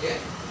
Yeah.